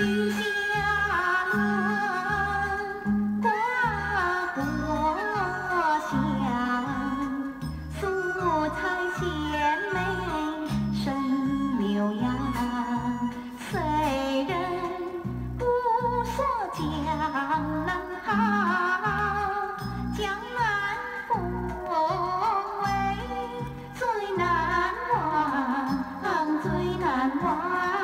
雨下浓，瓜果香，素菜鲜美胜牛羊。谁人不说江南好？江南风味最难忘，最难忘。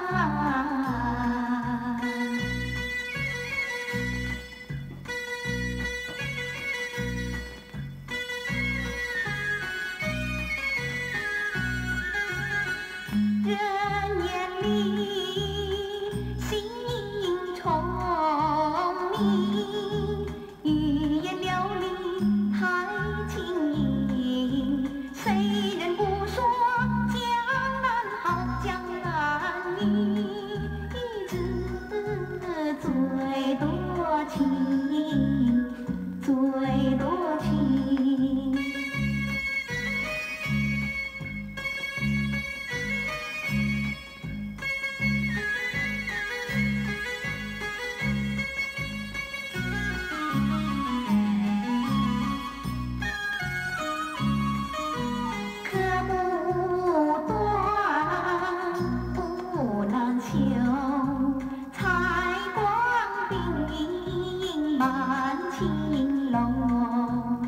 冰影满青龙。